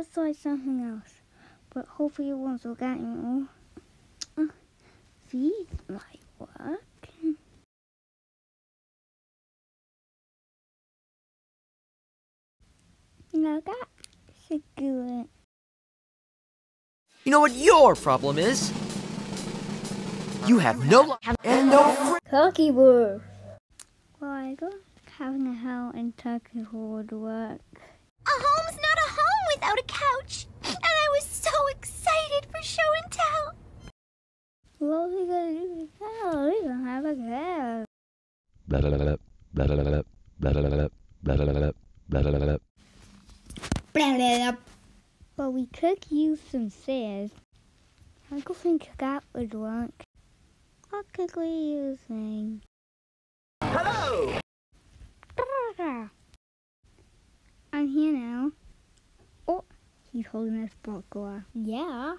let's try something else. But hopefully it won't look at you. Uh, these might work. Now that should do it. You know what your problem is? You have no life and no friends. Turkey Wolf. Well, I don't having a hell in Turkey would work. A home's not Well, we could use some stairs. I think that would work. What could we use? using? Hello! I'm here now. Oh, he's holding this buckler. Yeah.